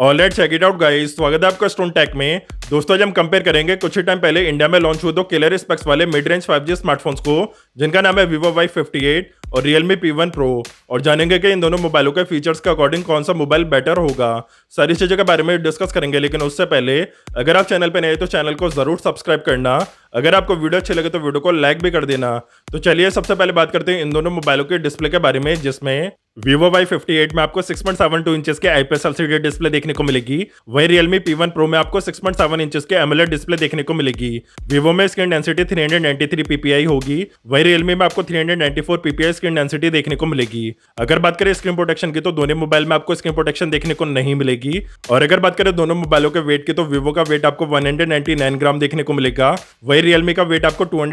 Alright check it out guys स्वागत है आपका स्टोन टेक में। दोस्तों हम कंपेयर करेंगे। कुछ ही टाइम पहले इंडिया में लॉन्च हुए दो किलर स्पेक्स वाले मिड रेंज 5G स्मार्टफोन्स को, जिनका नाम है Vivo Y58 और Realme P1 Pro और जानेंगे कि इन दोनों मोबाइलों के फीचर्स के अकॉर्डिंग कौन सा मोबाइल बेटर होगा। सारी चीज़ों के बारे में डिस्कस करेंगे, लेकिन उससे पहले अगर आप चैनल पर नए तो चैनल को ज़रूर सब्सक्राइब करना। अगर आपको वीडियो अच्छी लगे तो वीडियो को लाइक भी कर देना। तो चलिए, सबसे पहले बात करते हैं इन दोनों मोबाइलों के डिस्प्ले के बारे में, जिसमें Vivo Y58 में आपको 6.72 इंचेस के IPS LCD डिस्प्ले देखने को मिलेगी। वही Realme P1 Pro में आपको 6.7 इंचेस के AMOLED डिस्प्ले देखने को मिलेगी। Vivo में स्क्रीन डेंसिटी 393 ppi होगी। वही Realme में आपको 394 ppi स्क्रीन डेंसिटी देखने को मिलेगी। अगर बात करें स्क्रीन प्रोटेक्शन की तो दोनों मोबाइल में आपको स्क्रीन प्रोटेक्शन देखने को नहीं मिलेगी। और अगर बात करें दोनों मोबाइलों के वेट की तो Vivo का वेट आपको वन ग्राम देखने को मिलेगा। वही रियलमी का वेट आपको टू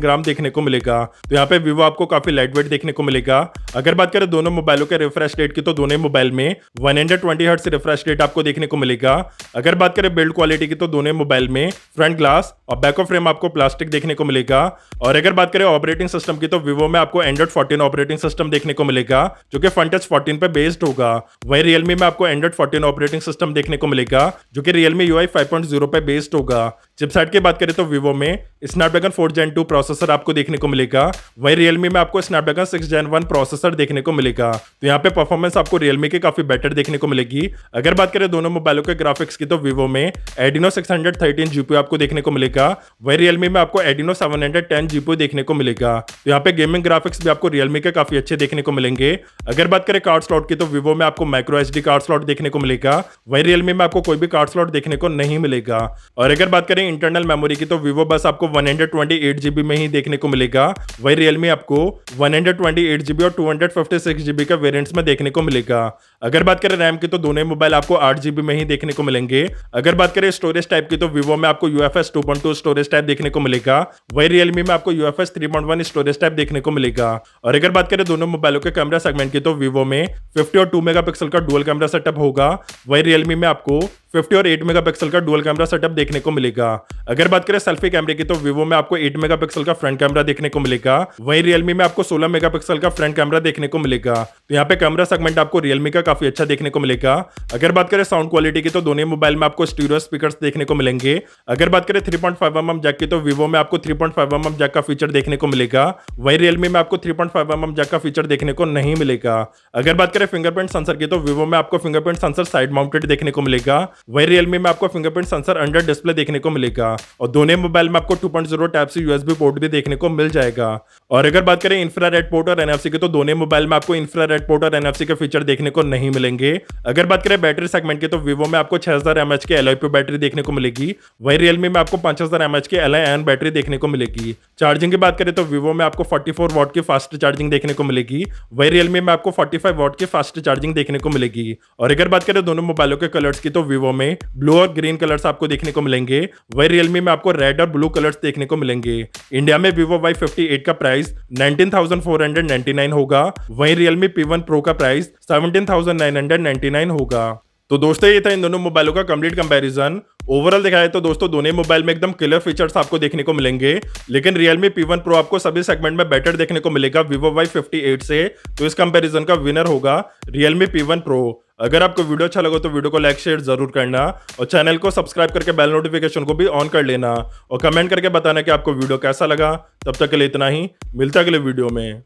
ग्राम देखने को मिलेगा। तो यहाँ पे Vivo आपको काफ़ी लाइट वेट देखने को मिलेगा। अगर बात करें दोनों मोबाइलों के रिफ्रेश रेट की तो दोनों मोबाइल में 120 हंड्रेड से रिफ्रेश रेट आपको देखने को मिलेगा। अगर बात करें बिल्ड क्वालिटी की तो दोनों मोबाइल में फ्रंट ग्लास और बैक ऑफ़ फ्रेम आपको प्लास्टिक देखने को मिलेगा। और अगर बात करें ऑपरेटिंग सिस्टम की तो विवो में आपको एंड्रॉइड फोर्टीन ऑपरेटिंग सिस्टम देखने को मिलेगा, जो कि फंटच फोर्टीन पे बेस्ड होगा। वही रियलमी में आपको एंड्रॉइड फोर्टीन ऑपरेटिंग सिस्टम देखने को मिलेगा, जो कि रियलमी यू आई पे बेस्ड होगा। चिपसेट की बात करें तो विवो में Snapdragon four gen two processor आपको देखने को मिलेगा। वही रियलमी में आपको Snapdragon six gen one processor देखने को मिलेगा। तो यहाँ पे परफॉर्मेंस आपको रियलमी के काफ़ी बेटर देखने को मिलेगी। अगर बात करें दोनों मोबाइलों के ग्राफिक्स की तो विवो में Adreno six hundred thirteen GP आपको देखने को मिलेगा। वही रियलमी में आपको Adreno seven hundred ten GP देखने को मिलेगा। तो यहाँ पे गेमिंग ग्राफिक्स भी आपको रियलमी के काफ़ी अच्छे देखने को मिलेंगे। अगर बात करें कार्ड स्लॉट की तो विवो में आपको माइक्रो एच कार्ड स्लॉट देखने को मिलेगा। वही रियलमी में आपको कोई भी कार्ड स्लॉट देखने को नहीं मिलेगा। और अगर बात करें इंटरनल मेमोरी की तो विवो बस आपको वन में ही देखने को मिलेगा। वही रियलमी आपको वन और टू जीबी का वेरियंट्स में देखने को मिलेगा। अगर बात करें रैम की तो दोनों मोबाइल आपको आठ में ही देखने को मिलेंगे। अगर बात करें स्टोरेज टाइप की तो विवो में आपको यूएफएस 2.2 स्टोरेज टाइप देखने को मिलेगा। वही रियलमी में आपको यूएफएस 3.1 स्टोरेज टाइप देखने को मिलेगा। और अगर बात करें दोनों मोबाइलों के कैमरा सेगमेंट की तो विवो में फिफ्टी और टू मेगा का डुअल कैमरा सेटअप होगा। वही रियलमी में आपको 50 और 8 मेगापिक्सल का डुअल कैमरा सेटअप देखने को मिलेगा। अगर बात करें सेल्फी कैमरे की तो विवो में आपको 8 मेगापिक्सल का फ्रंट कैमरा देखने को मिलेगा। वहीं रियलमी में आपको 16 मेगापिक्सल का फ्रंट कैमरा देखने को मिलेगा। तो यहाँ पे कैमरा सेगमेंट आपको रियलमी का काफ़ी अच्छा देखने को मिलेगा। अगर बात करें साउंड क्वालिटी की तो दोनों मोबाइल में आपको स्टूडियो स्पीकर देखने को मिलेंगे। अगर बात करें थ्री पॉइंट फाइव जैक की तो विवो में आपको थ्री पॉइंट फाइव जैक का फीचर देखने को मिलेगा। वही रियलमी में आपको थ्री पॉइंट फाइव जैक का फीचर देखने को नहीं मिलेगा। अगर बात करें फिंगरप्रिंट सेंसर की तो विवो में आपको फिंगरप्रिंट सेंसर साइड माउंटेड देखने को मिलेगा। वही रियलमी में आपको फिंगरप्रिंट सेंसर अंडर डिस्प्ले देखने को मिलेगा और दोनों मोबाइल में आपको 2.0 टैप से यूएसबी पोर्ट भी देखने को मिल जाएगा। और अगर बात करें इंफ्रारेड पोर्ट और एनएफसी की तो दोनों मोबाइल में आपको इंफ्रारेड पोर्ट और एनएफसी के फीचर देखने को नहीं मिलेंगे। अगर बात करें बैटरी सेगमेंट की तो विवो में आपको छह हज़ार एमएच के एल बैटरी देखने को मिलेगी। वही रियलमी में आपको पाँच हज़ार एमएच के एल बैटरी देखने को मिलेगी। चार्जिंग की बात करें तो विवो में आपको फोर्टी वॉट की फास्ट चार्जिंग देखने को मिलेगी। वही रियलमी में आपको फोर्टी वॉट की फास्ट चार्जिंग देखने को मिलेगी। और अगर बात करें दोनों मोबाइलों के कलर्स की तो विवो में ब्लू और ग्रीन कलर्स आपको देखने को मिलेंगे। वही रियलमी में आपको रेड और ब्लू कलर्स देखने को मिलेंगे। इंडिया में विवो वाई फिफ्टी का प्राइस नाइनटीन फोर होगा। वही रियलमी पी वन का प्राइस सेवनटीन होगा। तो दोस्तों, ये था इन दोनों मोबाइलों का कंप्लीट कंपैरिजन ओवरऑल देखा जाए तो दोस्तों, दोनों मोबाइल में एकदम क्लियर फीचर्स आपको देखने को मिलेंगे। लेकिन Realme P1 Pro आपको सभी सेगमेंट में बेटर देखने को मिलेगा Vivo Y58 से। तो इस कंपैरिजन का विनर होगा Realme P1 Pro अगर आपको वीडियो अच्छा लगा तो वीडियो को लाइक शेयर ज़रूर करना और चैनल को सब्सक्राइब करके बेल नोटिफिकेशन को भी ऑन कर लेना और कमेंट करके बताना कि आपको वीडियो कैसा लगा। तब तक के लिए इतना ही। मिलता अगले वीडियो में।